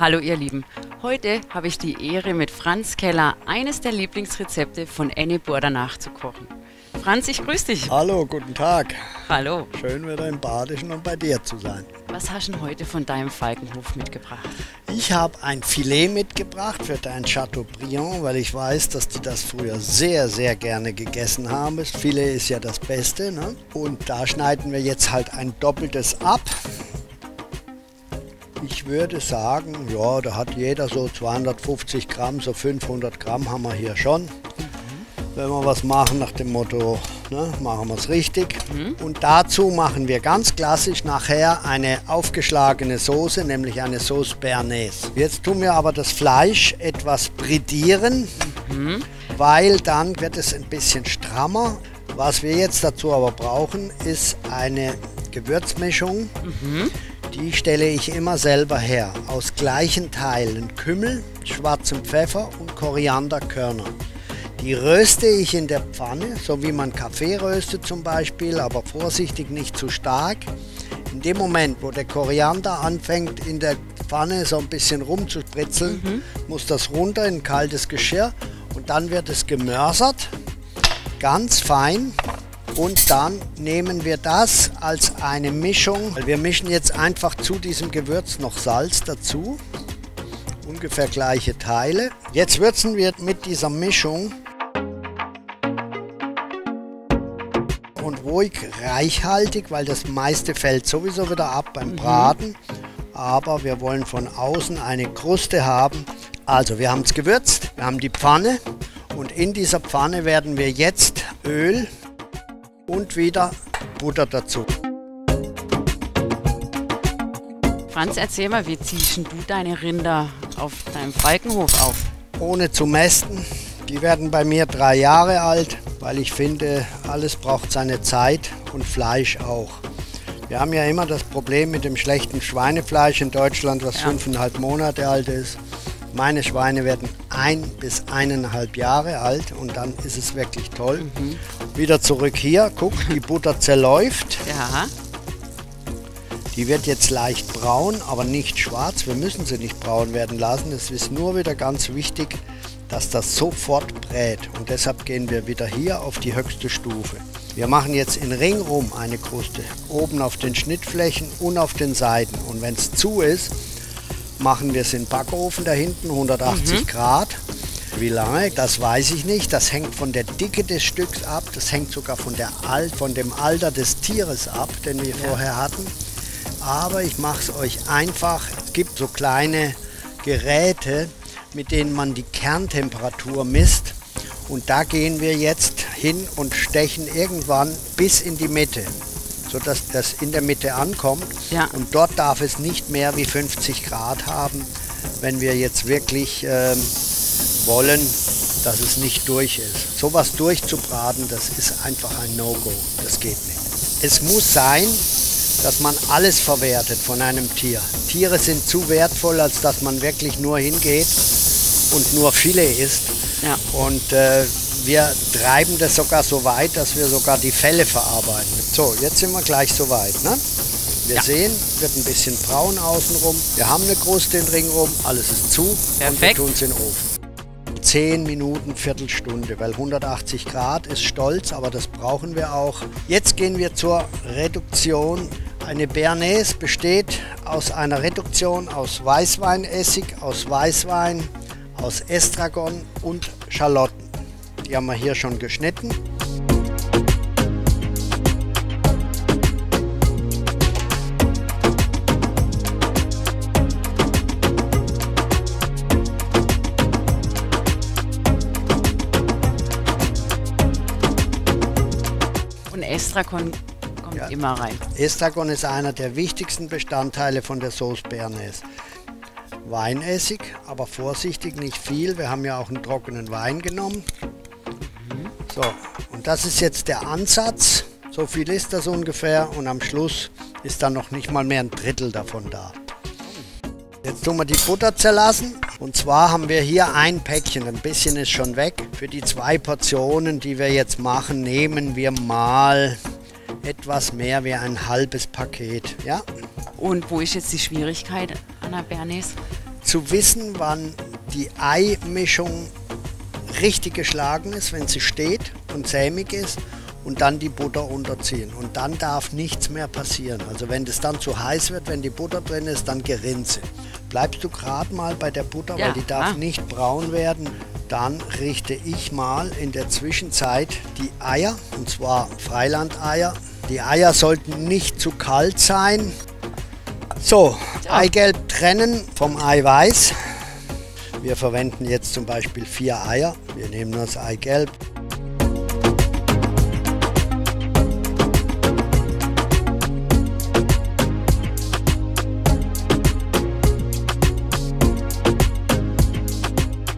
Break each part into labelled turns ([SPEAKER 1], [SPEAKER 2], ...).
[SPEAKER 1] Hallo ihr Lieben, heute habe ich die Ehre mit Franz Keller eines der Lieblingsrezepte von Anne Burda nachzukochen. Franz, ich grüße dich.
[SPEAKER 2] Hallo, guten Tag.
[SPEAKER 1] Hallo.
[SPEAKER 2] Schön wieder im Badischen und bei dir zu sein.
[SPEAKER 1] Was hast du denn heute von deinem Falkenhof mitgebracht?
[SPEAKER 2] Ich habe ein Filet mitgebracht für dein Chateaubriand, weil ich weiß, dass die das früher sehr, sehr gerne gegessen haben. Das Filet ist ja das Beste. Ne? Und da schneiden wir jetzt halt ein doppeltes ab. Ich würde sagen, ja, da hat jeder so 250 Gramm, so 500 Gramm haben wir hier schon. Wenn wir was machen nach dem Motto, ne, machen wir es richtig. Mhm. Und dazu machen wir ganz klassisch nachher eine aufgeschlagene Soße, nämlich eine Sauce Bernays. Jetzt tun wir aber das Fleisch etwas britieren, mhm. weil dann wird es ein bisschen strammer. Was wir jetzt dazu aber brauchen, ist eine Gewürzmischung. Mhm. Die stelle ich immer selber her. Aus gleichen Teilen Kümmel, schwarzem Pfeffer und Korianderkörner. Die röste ich in der Pfanne, so wie man Kaffee röstet zum Beispiel, aber vorsichtig nicht zu stark. In dem Moment, wo der Koriander anfängt in der Pfanne so ein bisschen rumzuspritzeln, mhm. muss das runter in kaltes Geschirr und dann wird es gemörsert, ganz fein. Und dann nehmen wir das als eine Mischung. Wir mischen jetzt einfach zu diesem Gewürz noch Salz dazu. Ungefähr gleiche Teile. Jetzt würzen wir mit dieser Mischung und ruhig reichhaltig, weil das meiste fällt sowieso wieder ab beim mhm. Braten. Aber wir wollen von außen eine Kruste haben. Also wir haben es gewürzt, wir haben die Pfanne und in dieser Pfanne werden wir jetzt Öl und wieder Butter dazu.
[SPEAKER 1] Franz, erzähl mal, wie ziehst du deine Rinder auf deinem Falkenhof auf?
[SPEAKER 2] Ohne zu mästen. Die werden bei mir drei Jahre alt, weil ich finde, alles braucht seine Zeit und Fleisch auch. Wir haben ja immer das Problem mit dem schlechten Schweinefleisch in Deutschland, was ja. fünfeinhalb Monate alt ist. Meine Schweine werden ein bis eineinhalb Jahre alt und dann ist es wirklich toll. Mhm. Wieder zurück hier, guck, die Butter zerläuft.
[SPEAKER 1] Ja.
[SPEAKER 2] Die wird jetzt leicht braun, aber nicht schwarz. Wir müssen sie nicht braun werden lassen. Es ist nur wieder ganz wichtig, dass das sofort brät. Und deshalb gehen wir wieder hier auf die höchste Stufe. Wir machen jetzt in Ring rum eine Kruste. Oben auf den Schnittflächen und auf den Seiten. Und wenn es zu ist, machen wir es in den Backofen da hinten, 180 mhm. Grad. Wie lange, das weiß ich nicht. Das hängt von der Dicke des Stücks ab. Das hängt sogar von, der Al von dem Alter des Tieres ab, den wir ja. vorher hatten. Aber ich mache es euch einfach. Es gibt so kleine Geräte, mit denen man die Kerntemperatur misst. Und da gehen wir jetzt hin und stechen irgendwann bis in die Mitte sodass das in der Mitte ankommt. Ja. Und dort darf es nicht mehr wie 50 Grad haben, wenn wir jetzt wirklich ähm, wollen, dass es nicht durch ist. Sowas durchzubraten, das ist einfach ein No-Go. Das geht nicht. Es muss sein, dass man alles verwertet von einem Tier. Tiere sind zu wertvoll, als dass man wirklich nur hingeht und nur Filet isst. Ja. Und äh, wir treiben das sogar so weit, dass wir sogar die Felle verarbeiten. So, jetzt sind wir gleich so weit. Ne? Wir ja. sehen, wird ein bisschen braun außenrum. Wir haben eine Kruste in Ring rum, alles ist zu Perfekt. und wir tun es in den Ofen. 10 Minuten, Viertelstunde, weil 180 Grad ist stolz, aber das brauchen wir auch. Jetzt gehen wir zur Reduktion. Eine Bernays besteht aus einer Reduktion aus Weißweinessig, aus Weißwein, aus Estragon und Schalotten. Die haben wir hier schon geschnitten.
[SPEAKER 1] Und Estragon kommt ja. immer rein.
[SPEAKER 2] Estragon ist einer der wichtigsten Bestandteile von der Sauce Bernays. Weinessig, aber vorsichtig, nicht viel. Wir haben ja auch einen trockenen Wein genommen. So, und das ist jetzt der Ansatz. So viel ist das ungefähr und am Schluss ist dann noch nicht mal mehr ein Drittel davon da. Jetzt tun wir die Butter zerlassen. Und zwar haben wir hier ein Päckchen, ein bisschen ist schon weg. Für die zwei Portionen, die wir jetzt machen, nehmen wir mal etwas mehr wie ein halbes Paket. Ja?
[SPEAKER 1] Und wo ist jetzt die Schwierigkeit an der Bernays?
[SPEAKER 2] zu wissen, wann die Eimischung richtig geschlagen ist, wenn sie steht und sämig ist und dann die Butter unterziehen. Und dann darf nichts mehr passieren. Also wenn das dann zu heiß wird, wenn die Butter drin ist, dann gerinnt sie. Bleibst du gerade mal bei der Butter, ja, weil die darf ah. nicht braun werden. Dann richte ich mal in der Zwischenzeit die Eier, und zwar Freilandeier. Die Eier sollten nicht zu kalt sein. So, ja. Eigelb trennen vom Eiweiß. Wir verwenden jetzt zum Beispiel vier Eier. Wir nehmen das Eigelb.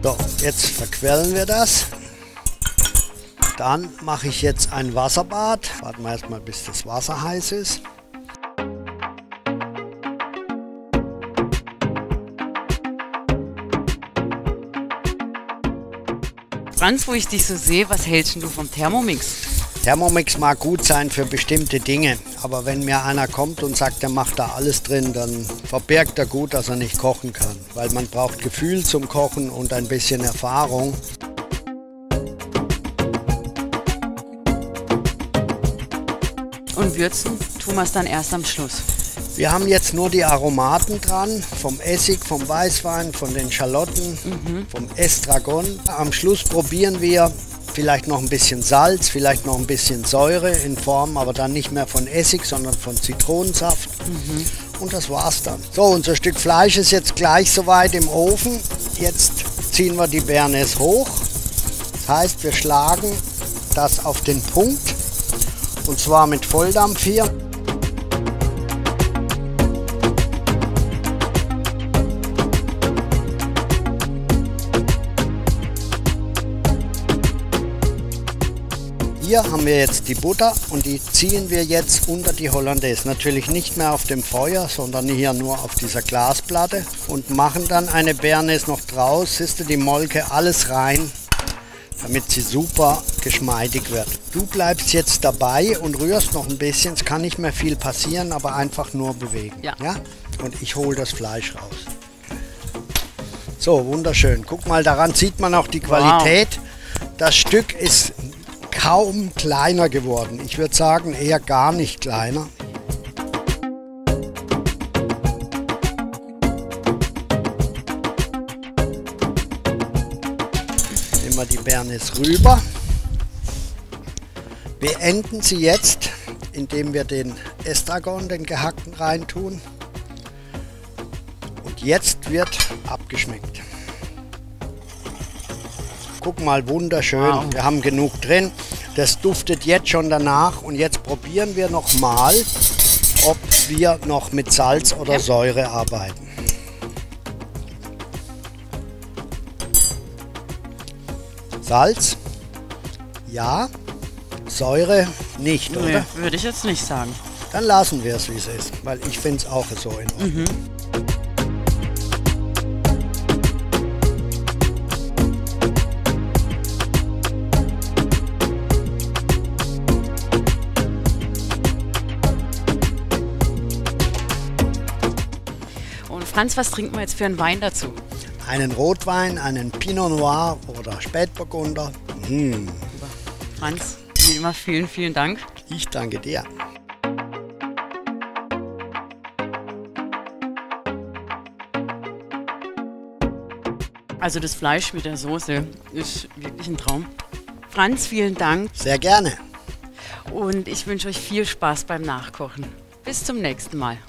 [SPEAKER 2] So, jetzt verquellen wir das. Dann mache ich jetzt ein Wasserbad. Warten wir erstmal, bis das Wasser heiß ist.
[SPEAKER 1] Franz, wo ich dich so sehe, was hältst du vom Thermomix?
[SPEAKER 2] Thermomix mag gut sein für bestimmte Dinge, aber wenn mir einer kommt und sagt, er macht da alles drin, dann verbirgt er gut, dass er nicht kochen kann, weil man braucht Gefühl zum Kochen und ein bisschen Erfahrung.
[SPEAKER 1] Und würzen tun wir es dann erst am Schluss.
[SPEAKER 2] Wir haben jetzt nur die Aromaten dran, vom Essig, vom Weißwein, von den Schalotten, mhm. vom Estragon. Am Schluss probieren wir vielleicht noch ein bisschen Salz, vielleicht noch ein bisschen Säure in Form, aber dann nicht mehr von Essig, sondern von Zitronensaft. Mhm. Und das war's dann. So, unser Stück Fleisch ist jetzt gleich soweit im Ofen. Jetzt ziehen wir die Bernays hoch. Das heißt, wir schlagen das auf den Punkt und zwar mit Volldampf hier. Hier haben wir jetzt die Butter und die ziehen wir jetzt unter die Hollandaise. Natürlich nicht mehr auf dem Feuer, sondern hier nur auf dieser Glasplatte und machen dann eine Bernays noch draus. Siehst du die Molke alles rein, damit sie super geschmeidig wird. Du bleibst jetzt dabei und rührst noch ein bisschen. Es kann nicht mehr viel passieren, aber einfach nur bewegen. Ja. ja? Und ich hole das Fleisch raus. So, wunderschön. Guck mal, daran sieht man auch die Qualität. Wow. Das Stück ist kaum kleiner geworden. Ich würde sagen, eher gar nicht kleiner. Nehmen wir die Bernis rüber. Beenden sie jetzt, indem wir den Estragon, den gehackten, reintun. Und jetzt wird abgeschmeckt. Guck mal, wunderschön. Wow. Wir haben genug drin. Das duftet jetzt schon danach und jetzt probieren wir noch mal, ob wir noch mit Salz oder Säure arbeiten. Salz? Ja. Säure nicht, nee, oder?
[SPEAKER 1] Würde ich jetzt nicht sagen.
[SPEAKER 2] Dann lassen wir es, wie es ist, weil ich finde es auch so in Ordnung. Mhm.
[SPEAKER 1] Franz, was trinken wir jetzt für einen Wein dazu?
[SPEAKER 2] Einen Rotwein, einen Pinot Noir oder Spätburgunder. Mmh.
[SPEAKER 1] Franz, wie immer vielen, vielen Dank.
[SPEAKER 2] Ich danke dir.
[SPEAKER 1] Also das Fleisch mit der Soße ist wirklich ein Traum. Franz, vielen Dank.
[SPEAKER 2] Sehr gerne.
[SPEAKER 1] Und ich wünsche euch viel Spaß beim Nachkochen. Bis zum nächsten Mal.